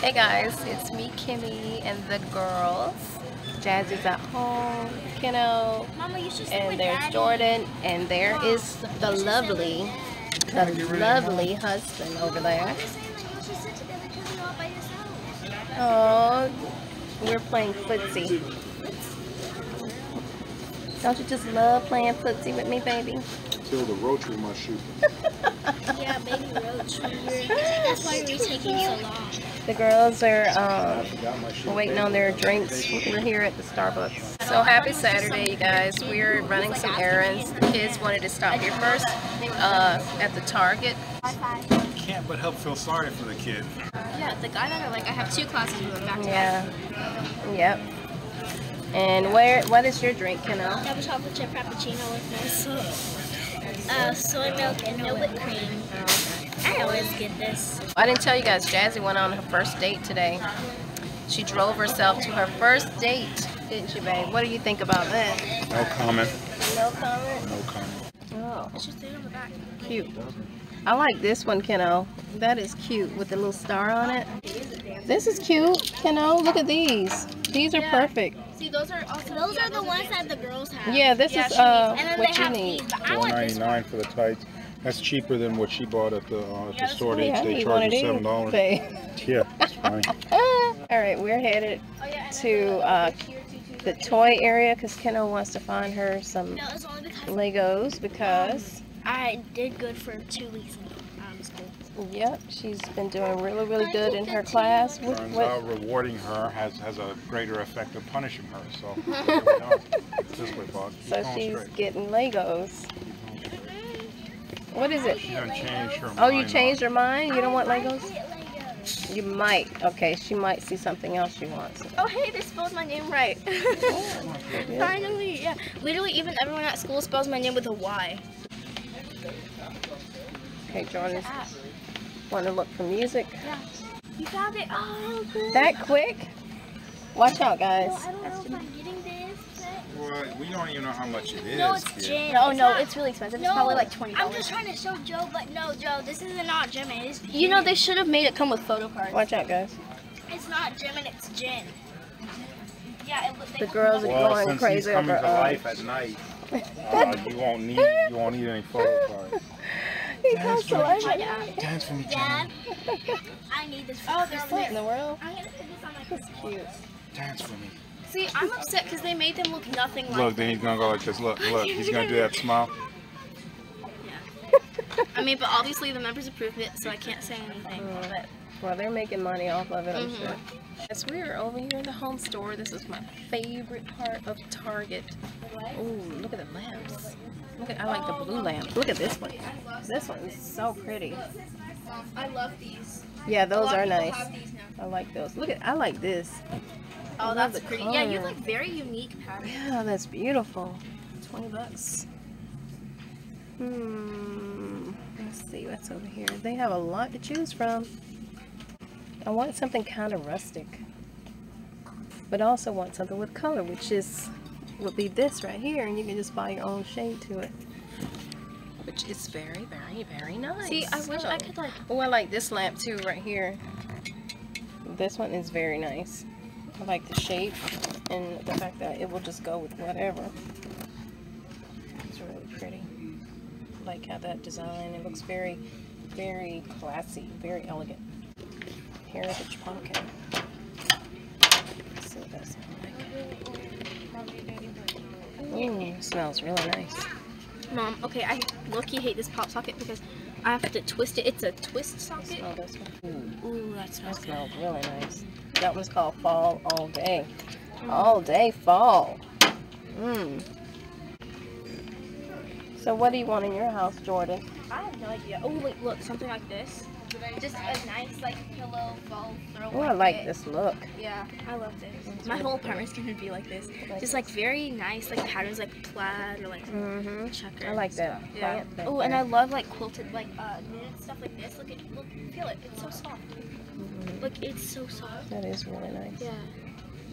Hey guys, it's me, Kimmy, and the girls. Jazz is at home, Keno, Mama, you should and with there's Daddy. Jordan, and there is the lovely, the lovely husband over there. I'm just saying, like, you should sit together because you're all by yourself. Oh, we're playing footsie. Don't you just love playing footsie with me, baby? Till the roach with my shoe. Yeah, baby roach. we were- That's why we were taking so long. The girls are um, Got my shoe. waiting on their drinks. We're here at the Starbucks. So happy Saturday, you guys. We're running some errands. The kids wanted to stop here first uh, at the Target. Can't but help feel sorry for the kid. Yeah, the guy that are like, I have two classes with him back to back. Yeah. Yep. And where? What is your drink, Keno? Double chocolate chip frappuccino with no soy. Uh, soy milk and no whipped cream. I get this. I didn't tell you guys. Jazzy went on her first date today. She drove herself to her first date, didn't she, babe? What do you think about that? No comment. No comment. No comment. Oh. It's just on the back. Cute. I like this one, Keno. That is cute with the little star on it. This is cute, Keno. Look at these. These are perfect. See, those are also those are the ones that the girls have. Yeah, this Yeah, is she uh, needs- and then what they you have need. these, I Four want this ninety one. nine for the tights. That's cheaper than what she bought at the uh, at the store. They, Yeah, they charge you seven dollars. babe. Yeah, it's fine. All right, we're headed Oh, yeah, to the- uh, here, too, too, the toy area because Keno wants to find her some No, it's because Legos because, I did good for two weeks in um, school. yep, she's been doing really, really good in her class. Turns what, out rewarding her has has a greater effect of punishing her. So here we are. this way, Bob. So she's straight. getting Legos. What is it? She done changed her Oh, you changed your mind? You don't want Legos? You might. Okay, she might see something else she wants. Oh, hey, they spelled my name right. Finally, yeah. Literally, even everyone at school spells my name with a Y. Okay, Jordan's want to look for music. Yeah. You found it? Oh, good. That quick? Watch out, guys. Well, Well, we don't even know how much it is. No, it's kid. Jin. No, It's no, not- it's really expensive. No, It's probably like twenty I'm just trying to show Joe, but no, Joe, this is not Jim. It's You know they should have made it come with photo cards. Watch out, guys. It's not Jim and it's Jin. Yeah, it, they The girls are Well, going since crazy he's coming over to uh, life at night, uh, you won't need you won't need any photo cards. He comes to life. Dance for me, Dad, I need this. Oh, they're in the world? I'm gonna put this on my Cute. Dance for me. See, I'm upset because they made them look nothing like. Look, then he's gonna go like this. Look, look, he's gonna do that smile. I mean, but obviously the members approved it, so I can't say anything. But Well, they're making money off of it, I'm Mhm. sure. Yes, we are over here in the home store. This is my favorite part of Target. Oh, look at the lamps. Look at, I like the blue lamp. Look at this one. This one is so pretty. I love these. Yeah, those are people nice. have these now. I like those. Look at, I like this. Oh, that's pretty. Yeah, you have like very unique patterns. Yeah, that's beautiful. 20 bucks. Hmm. Let's see what's over here. They have a lot to choose from. I want something kind of rustic. But I also want something with color, which is would be this right here, and you can just buy your own shade to it. Which is very, very, very nice. See, I wish I could like. Oh, I like this lamp too, right here. This one is very nice. I like the shape and the fact that it will just go with whatever. It's really pretty. I like how that design, it looks very, very classy, very elegant. Heritage pumpkin. Let's see what that smells like. Ooh, smells really nice. Mom, okay, I low-key hate this pop socket because I have to twist it. It's a twist socket. Smell this one. Ooh. Ooh, that That smells good. smells really nice. That one's called Fall All Day. All Day Fall. Mmm. So what do you want in your house, Jordan? I have no idea. Oh wait, look, something like this. Just a nice like pillow fall throw. Oh, I like this look. Yeah, I love this. My whole apartment's gonna be like this. Just like very nice, like patterns like plaid or like Mm-hmm. checker. I like that Yeah. Oh, and I love like quilted like uh knitted stuff like this. Look at look, feel it. It's so soft. Mhm. Look, it's so soft. That is really nice. Yeah.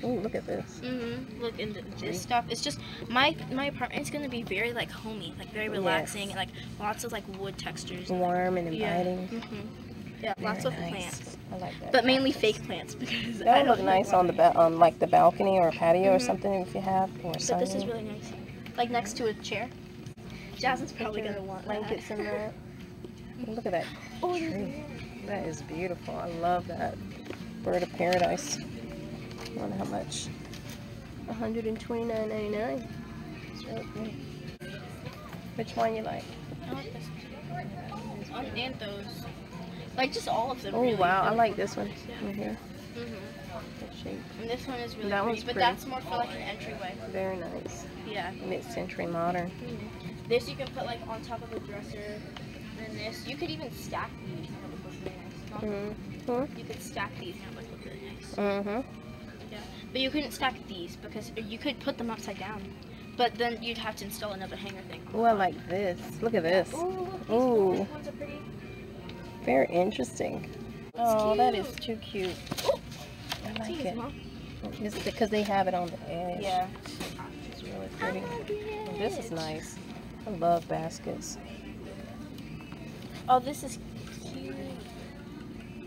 Oh, look at this. Mhm. Look, and th- this stuff. It's just my my apartment's gonna be very like homey, like very relaxing, Yes. and like lots of like wood textures. Warm and Yeah. inviting. Mhm. Yeah, lots of nice. plants, I like that. but mainly fake plants because I that would look nice on the ba- on like the balcony or patio or Mhm. something if you have or But this is really nice, like next to a chair. Jasmine's probably gonna want blankets that. in there. Look at that Oh, tree. That is beautiful. I love that bird of paradise. I wonder how much. One hundred and twenty nine ninety nine. It's really pretty. Which one you like? I like this one. And those. Like just all of them. Oh really. wow, I like this one Yeah. in here. Mhm. Shape. And this one is really That pretty, but pretty. that's more for like an entryway. Very nice. Yeah. Mid-century modern. This you can put like on top of a dresser. And this, you could even stack these. and it really nice. Mm-hmm. You could stack these and it would look really nice. Mm-hmm. But you couldn't stack these because you could put them upside down. But then you'd have to install another hanger thing. Oh, I like this. Look at this. Ooh, look, Ooh. Very interesting. Oh, that is too cute. I like Jeez, it. Mom. It's because they have it on the edge. Yeah. It's really pretty. And this is nice. I love baskets. Oh, this is cute.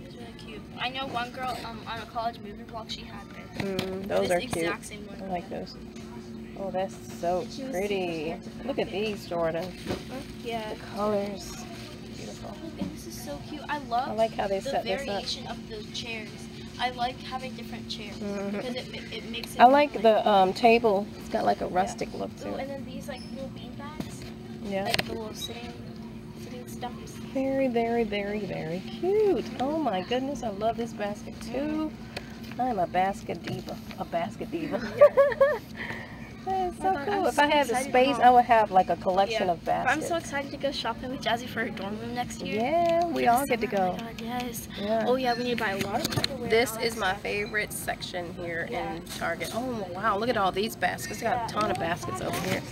It's really cute. I know one girl um, on a college movie vlog, she had this. Mm, those this are cute. exact same I one. like those. Oh, that's so pretty. Look at these, Jordan. Yeah. The colors. Beautiful. Look, and this is so cute. I love I like how they the set this up. variation of the chairs. I like having different chairs Mhm. because it, it makes it. I like the um, table. It's got like a rustic look Ooh, to it. and then these like little bean bags, Yeah. like the little sitting, sitting stumps. Very, very, very, very cute. Oh my goodness, I love this basket too. I'm a basket diva. A basket diva. that is so Oh cool. I'm If so I had the space, I would have like a collection Yeah. of baskets. I'm so excited to go shopping with Jazzy for her dorm room next year. yeah, we For all get to go. Oh my God, yes. Yeah. Oh yeah, we need to buy a lot of Tupperware. This is my favorite section here Yeah. in Target. Oh wow, look at all these baskets. They got a ton of baskets over here.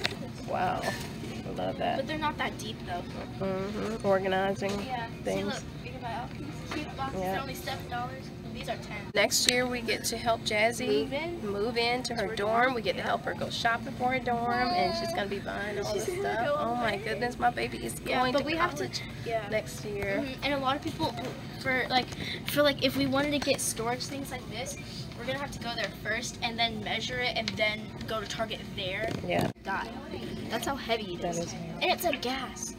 Wow. I love that. But they're not that deep though. Mm -hmm. Organizing Yeah. See, things. look, you can buy all these cute boxes. Yeah. They're only seven dollars. These are ten. Next year we get to help Jazzy Move in? move into her dorm. We get to help her go shopping for her dorm, and she's gonna be buying all this stuff. Oh my goodness, my baby is Yeah, going but to we have to. Yeah. next year. Mhm, And a lot of people, for like, for like, if we wanted to get storage things like this, we're gonna have to go there first and then measure it and then go to Target there. Yeah, Die. That's how heavy it that is. is. And it's a gas.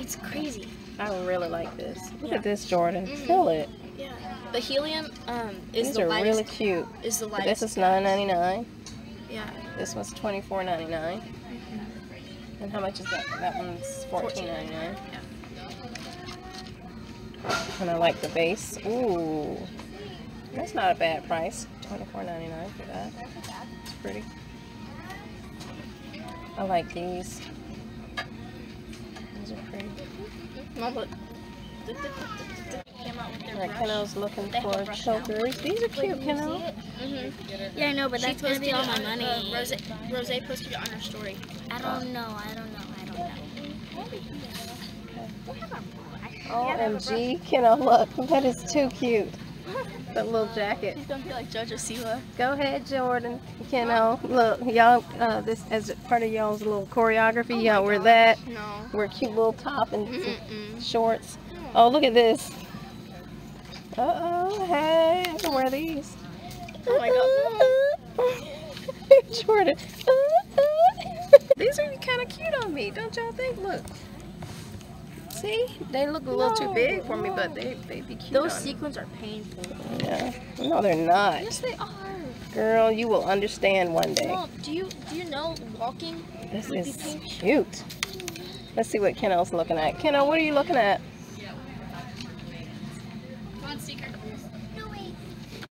It's crazy. I really like this. Look Yeah. at this, Jordan. Mhm. Feel it. Yeah. The helium um is These the are lightest. really cute. is the This is nine ninety nine. Yeah. This one's twenty four ninety nine. And how much is that? That one's fourteen ninety nine. And I like the base. Ooh, that's not a bad price. Twenty four ninety nine for that. It's pretty. I like these. These are pretty. Mom, look. Came out with their Alright, brush. Keno's looking They for chokers. These are cute, Keno. Mhm. Yeah, I know, but She that's gonna be posted all my money. Uh, Rose, Rose posted it on her story. I don't know. I don't know. I don't know. OMG, Keno, look. That is too cute. That little jacket. She's gonna be like Jojo Siwa. Go ahead, Jordan. Keno, look, y'all, uh, this as part of y'all's little choreography, y'all wear that. No. Wear a cute little top and Mm-mm. shorts. Oh, look at this. Uh-oh, hey, I can wear these. Oh my god. Jordan. these are kind of cute on me, don't y'all think? Look. See? They look a little too big for me, but they, they be cute Those on me. sequins are painful. Yeah. No, they're not. Yes, they are. Girl, you will understand one day. Mom, do you do you know walking? This is cute. Let's see what Keno's looking at. Keno, what are you looking at?